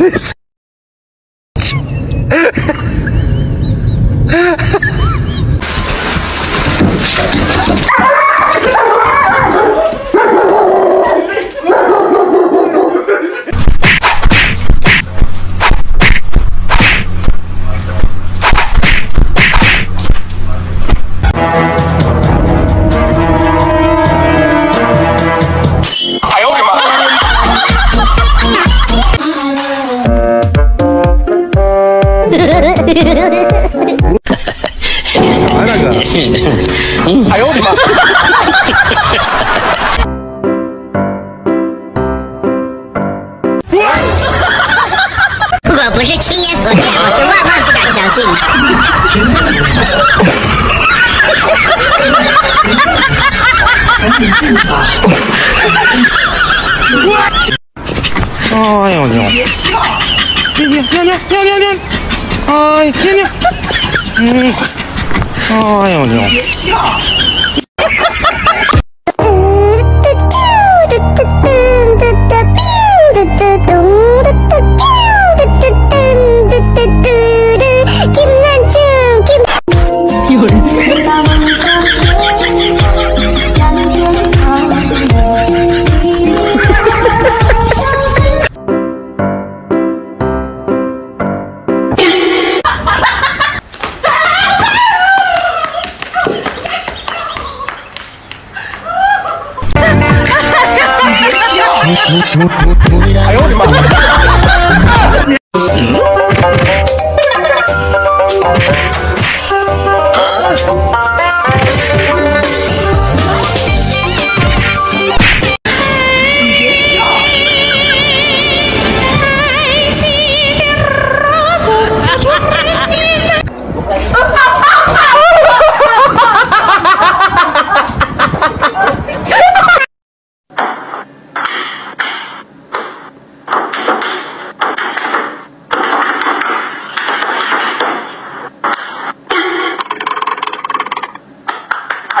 guys. 哎呦我的妈！如果不是亲眼所见，我是万万不敢相信的。哎呦牛！尿尿尿尿尿尿尿！哎呀，你！嗯，哎呦牛！有哎呦我的妈！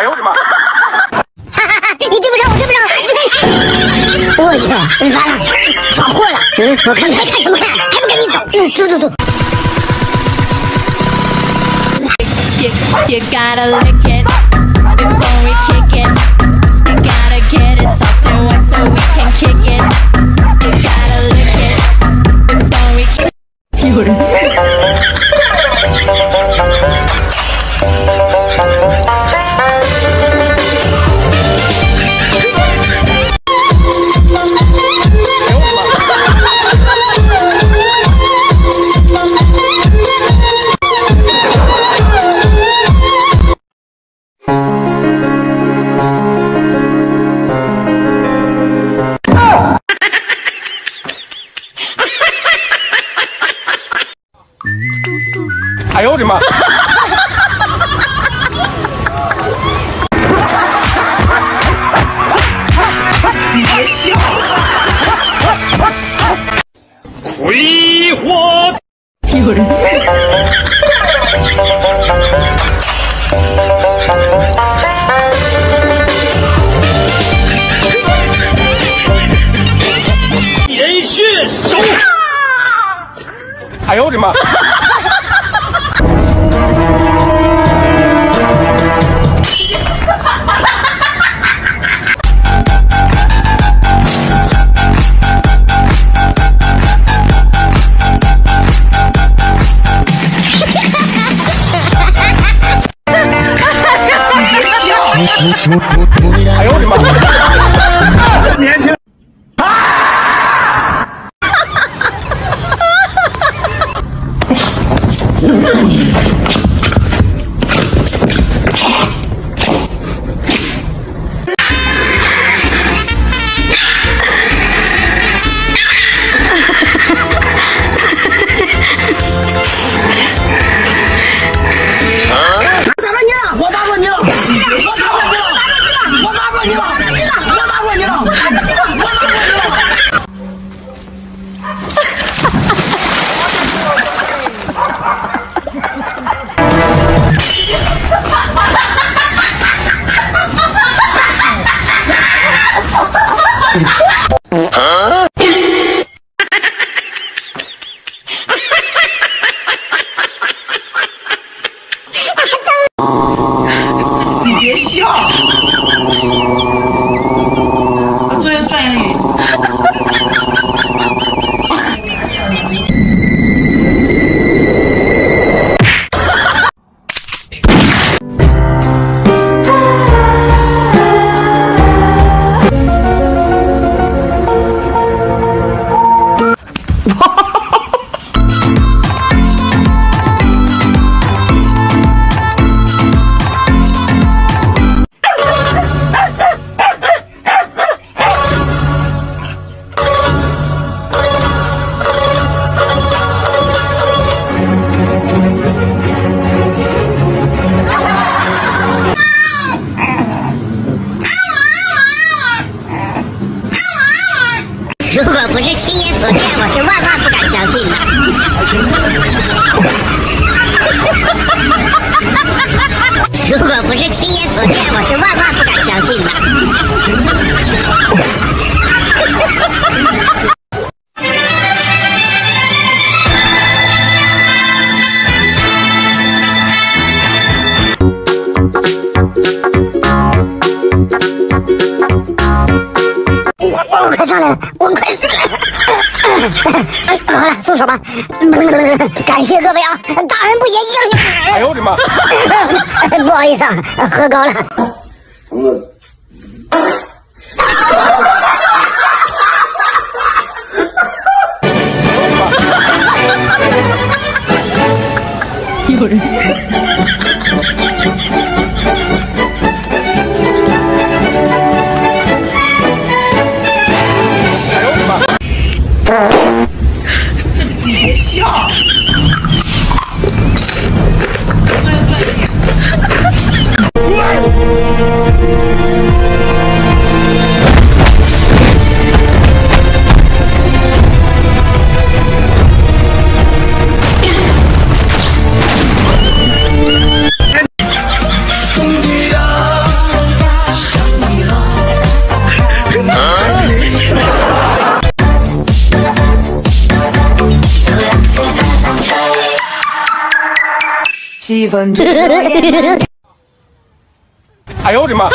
哎呦我的妈！你追不上，我追不上，追！我去，你咋了？闯祸了！嗯，我看你还看什么看？还不赶紧走！嗯，走走走。You, you gotta lick it 有 人。连续手！哎呦我的妈！哎呦我的妈！年轻。了，我快死了。哎，好了，松手吧。感谢各位啊，大恩不言谢。哎呦我的妈！不好意思啊，喝高了。有人，哎呦我的妈！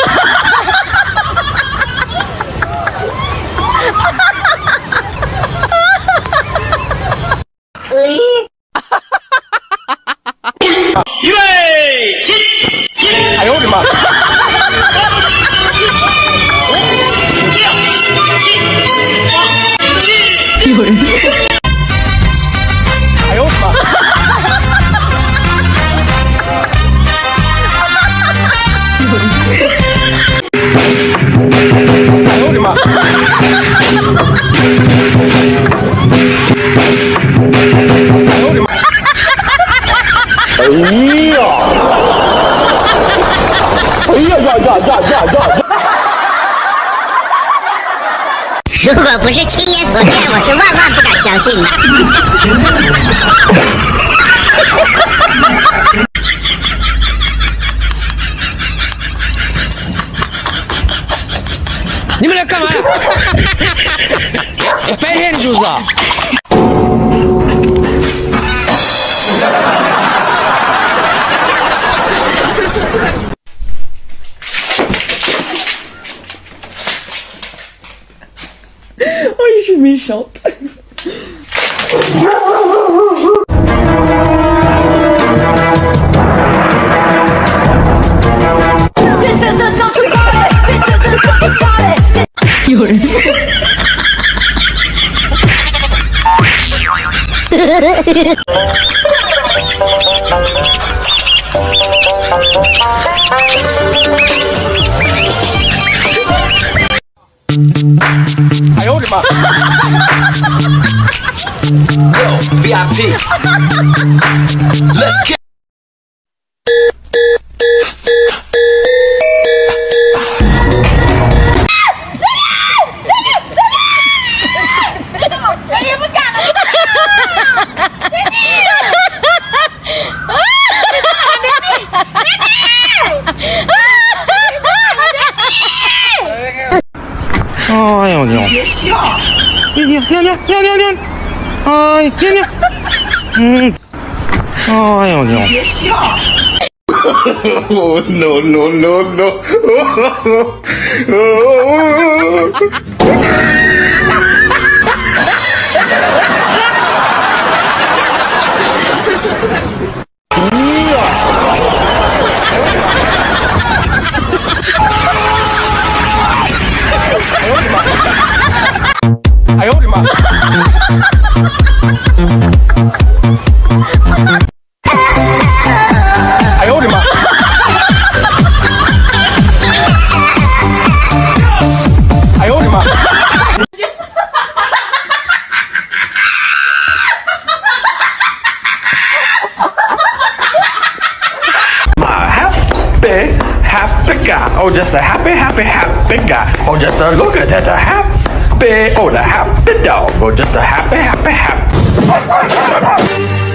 如果不是亲眼所见，我是万万不敢相信的。你们来干嘛呀？白天的就是啊。哎呦我的妈！ VIP. Let's get. 哎呦娘！别笑！娘娘娘娘娘！哎娘娘！嗯！哎呦娘！别笑！Oh no no no no！happy guy. Oh, just a happy, happy, happy guy. Oh, just a look at that, a happy, oh, the happy dog. Oh, just a happy, happy, happy.